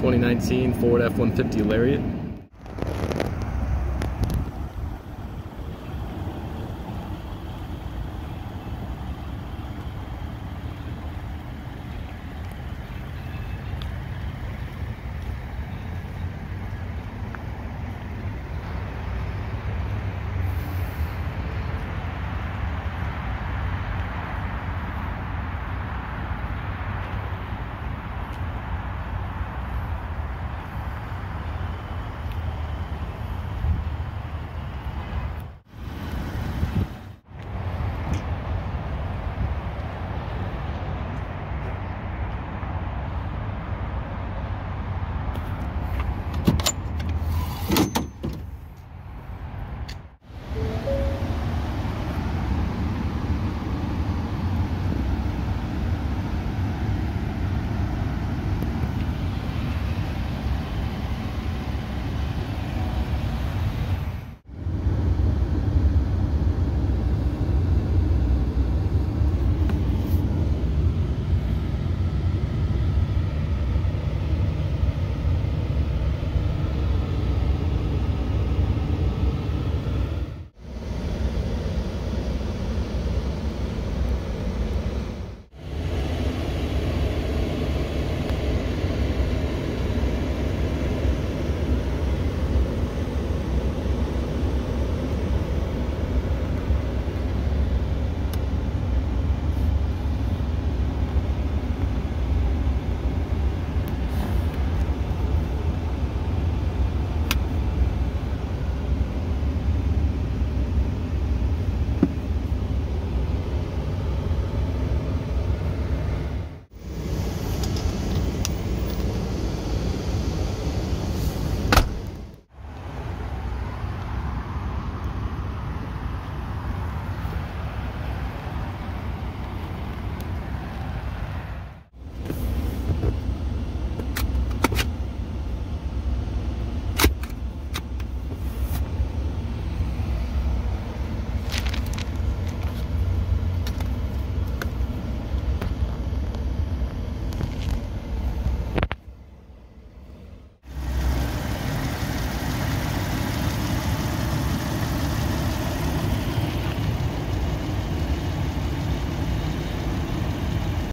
2019 Ford F-150 Lariat.